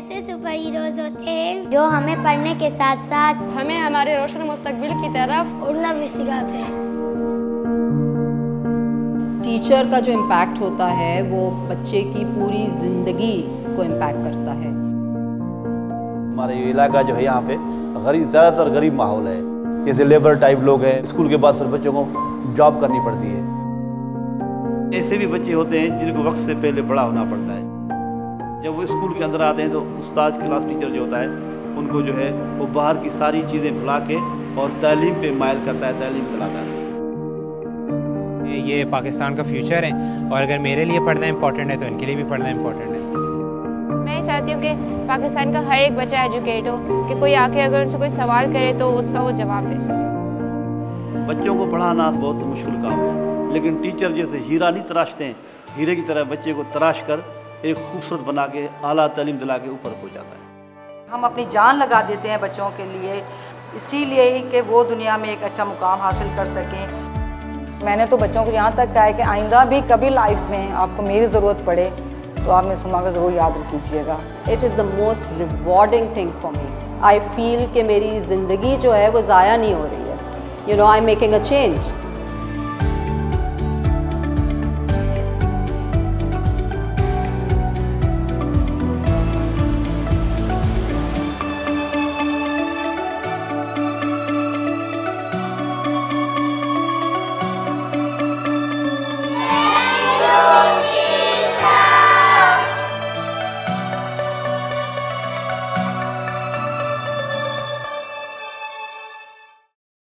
Heroes होते हैं जो हमें पढ़ने के साथ साथ हमें हमारे रोशन मुस्तकबिल की तरफ़ उड़ना भी सिखाते हैं। टीचर का जो इम्पैक्ट होता है वो बच्चे की पूरी ज़िंदगी को इम्पैक्ट करता है। हमारे ये इलाका जो है यहाँ पे गरीब ज़्यादातर गरीब माहौल है। जैसे लेबर टाइप लोग हैं स्कूल के बाद फिर बच्चों को जॉब करनी पड़ती है। ऐसे भी बच्चे होते हैं जिनको वक्त से पहले बड़ा होना पड़ता है। जब वो स्कूल के अंदर आते हैं तो उस्ताद क्लास टीचर जो होता है उनको जो है वो बाहर की सारी चीज़ें भुला के और तालीम पे मायल करता है तालीम दिलाता है। ये पाकिस्तान का फ्यूचर है और अगर मेरे लिए पढ़ना इंपॉर्टेंट है तो इनके लिए भी पढ़ना इंपॉर्टेंट है। मैं चाहती हूँ कि पाकिस्तान का हर एक बच्चा एजुकेट हो कि कोई आके अगर उनसे कोई सवाल करे तो उसका वो जवाब दे सके। बच्चों को पढ़ाना बहुत मुश्किल काम है लेकिन टीचर जैसे हीरा नहीं तराशते हैं। हीरे की तरह बच्चे को तराश कर एक खूबसूरत बना के आला तलीम दिला के ऊपर हो जाता है। हम अपनी जान लगा देते हैं बच्चों के लिए इसीलिए ही कि वो दुनिया में एक अच्छा मुकाम हासिल कर सकें। मैंने तो बच्चों को यहाँ तक कहा है कि आइंदा भी कभी लाइफ में आपको मेरी ज़रूरत पड़े तो आप मेरी सुमा का ज़रूर याद कीजिएगा it is the most rewarding thing for me I feel कि मेरी ज़िंदगी जो है वो ज़ाया नहीं हो रही है। You know I am making a change